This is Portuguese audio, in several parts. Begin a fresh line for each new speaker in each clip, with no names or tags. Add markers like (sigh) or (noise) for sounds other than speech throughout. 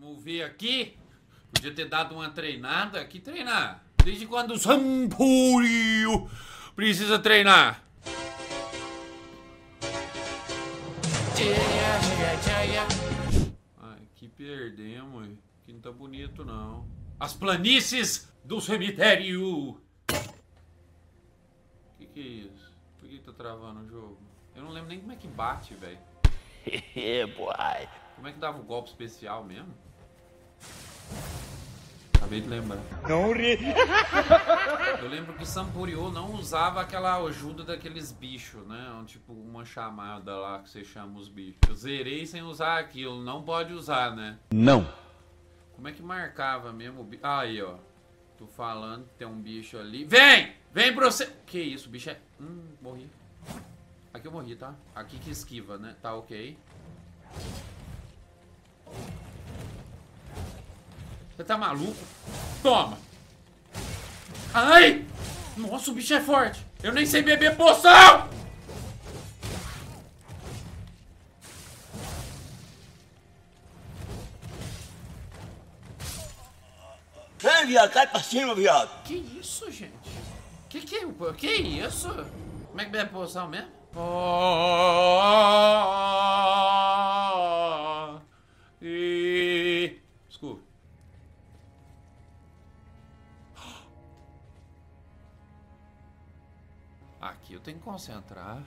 Vamos ver aqui. Podia ter dado uma treinada. Que treinar? Desde quando o Sampurio precisa treinar? Ai, que perdemos. Que não tá bonito, não. As planícies do cemitério. Que que é isso? Por que tá travando o jogo? Eu não lembro nem como é que bate, velho. (laughs) boy. Como é que dava o golpe especial mesmo? Acabei de lembrar.
Não ri.
Eu lembro que Sampuriô não usava aquela ajuda daqueles bichos, né? Tipo uma chamada lá que você chama os bichos. Eu zerei sem usar aquilo, não pode usar, né? Não. Como é que marcava mesmo o bicho? Aí, ó. Tô falando que tem um bicho ali. Vem! Vem pra você! Que isso, o bicho é... Hum, morri. Aqui eu morri, tá? Aqui que esquiva, né? Tá ok. Você tá maluco? Toma! Ai! Nossa, o bicho é forte! Eu nem sei beber poção!
Vem, viado, cai pra cima, viado.
Que isso, gente? Que que, é- que isso? Como é que bebe poção mesmo? Oh, Aqui eu tenho que concentrar.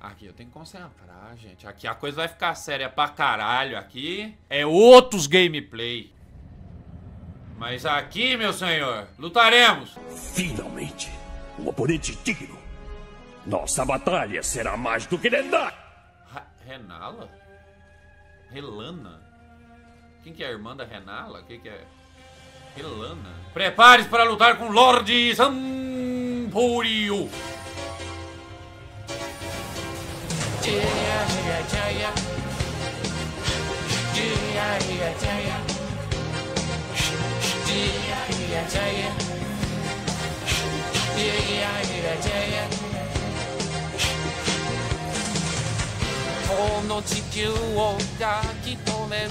Aqui eu tenho que concentrar, gente. Aqui a coisa vai ficar séria pra caralho. Aqui é outros gameplay. Mas aqui, meu senhor, lutaremos.
Finalmente, um oponente digno. Nossa batalha será mais do que lendária.
Renala? Relana? Quem que é a irmã da Renala? Quem que é? Relana. Prepare-se para lutar com Lorde Sampurio.
この地球を抱きとめる。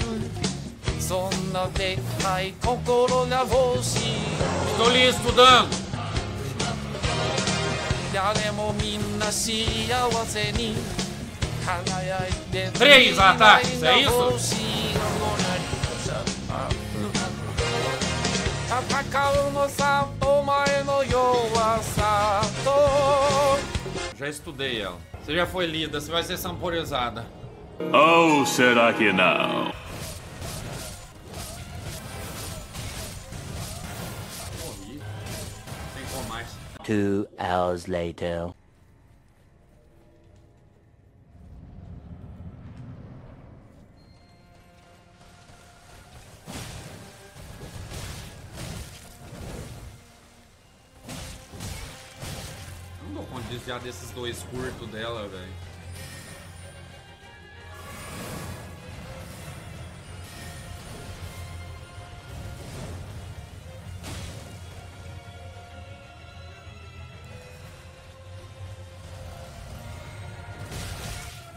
そんなでっかい心が欲しい。
一人スポダン。
誰もみんな幸せに。Três ataques, é isso?
Já estudei ela. Você já foi lida, você vai ser samporizada.
Ou será que não?
Morri. Tem como mais.
Two hours later.
Desviar desses dois curtos dela, velho.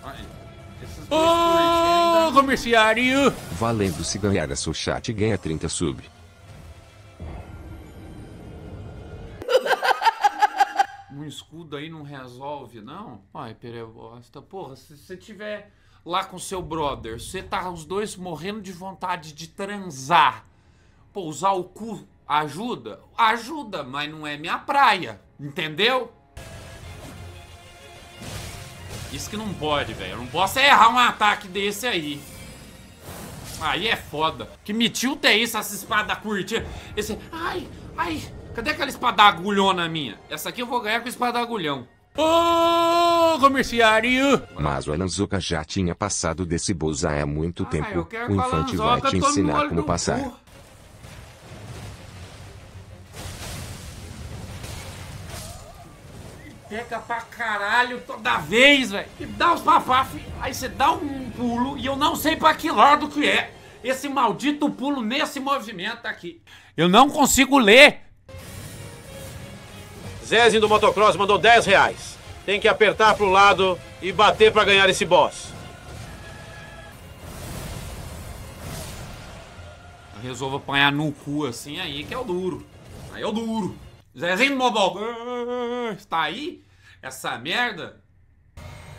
Ainda-
comerciário!
Valendo se ganhar a seu chat ganha 30 sub.
Um escudo aí não resolve, não? Ai, perebosta. Porra, se você tiver lá com seu brother, você tá os dois morrendo de vontade de transar. Pô, usar o cu ajuda? Ajuda, mas não é minha praia. Entendeu? Isso que não pode, velho. Eu não posso errar um ataque desse aí. Aí é foda. Que mitilta é isso, essa espada curtinha? Esse. Ai, ai. Cadê aquela espada agulhona minha? Essa aqui eu vou ganhar com espada agulhão.
Ô,
comerciário!
Mas o
Alanzoca já tinha passado desse bolsa há muito Ah, tempo. O infante vai te ensinar como passar.
cu. Pega pra caralho toda vez, velho. E dá os papá, fi- aí você dá um pulo e eu não sei pra que lado que é. Esse maldito pulo nesse movimento aqui. Eu não consigo ler.
Zezinho do Motocross mandou 10 reais. Tem que apertar pro lado e bater pra ganhar esse boss.
Eu resolvo apanhar no cu assim, aí que é o duro. Aí é o duro. Zezinho do Mobol. Está aí? Essa merda?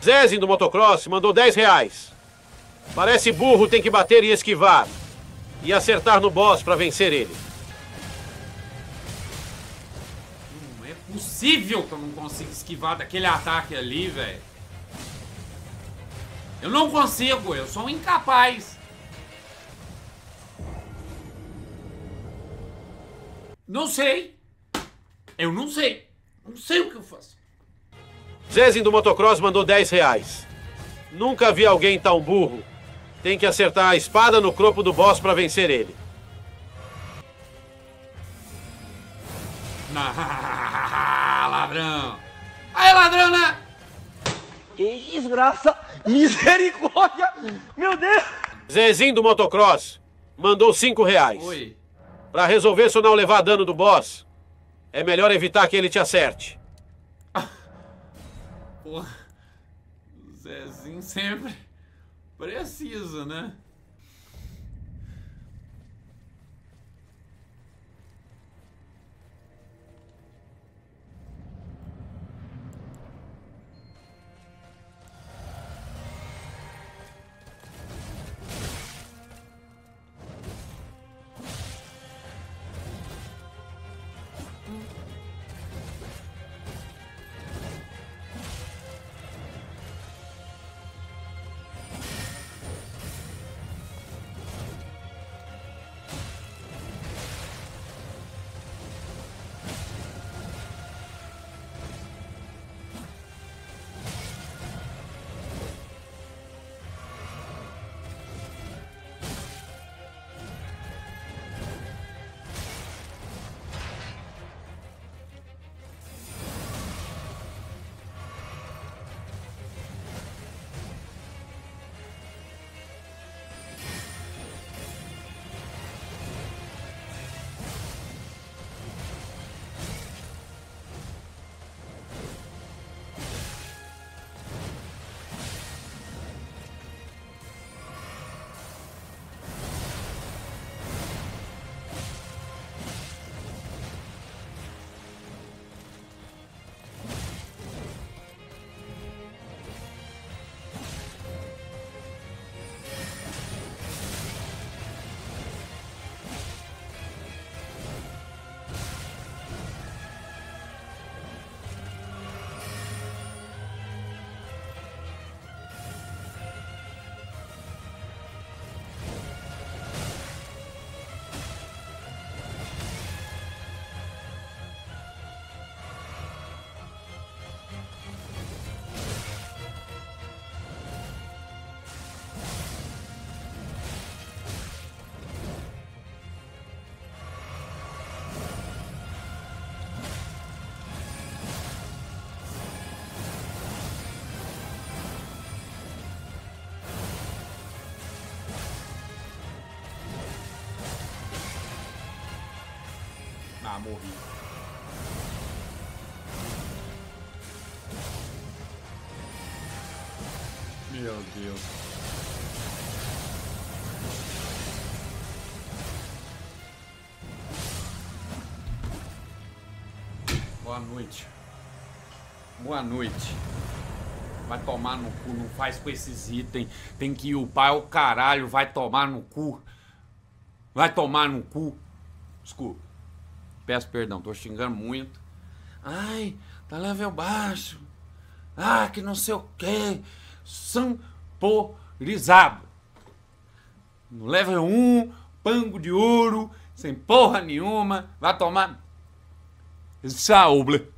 Zezinho do motocross mandou 10 reais. Parece burro, tem que bater e esquivar. E acertar no boss pra vencer ele.
Possível que eu não consiga esquivar daquele ataque ali, velho. Eu não consigo, eu sou um incapaz. Não sei. Eu não sei. Não sei o que eu faço.
Zezinho do motocross mandou 10 reais. Nunca vi alguém tão burro. Tem que acertar a espada no cropo do boss pra vencer ele.
Ah, (laughs) ladrão. Aí, ladrão, né?
Que desgraça! Misericórdia! Meu Deus!
Zezinho do motocross mandou 5 reais.
Oi.
Pra resolver se eu não levar dano do boss, é melhor evitar que ele te acerte.
Porra. Zezinho sempre precisa, né? Ah, morri. Meu Deus. Boa noite. Boa noite. Vai tomar no cu, não faz com esses itens. Tem que ir o pai ao caralho, vai tomar no cu. Vai tomar no cu. Desculpa. Peço perdão, tô xingando muito. Ai, tá level baixo. Ah, que não sei o que. Samporizado. No level 1, pango de ouro, sem porra nenhuma. Vai tomar. Saúde.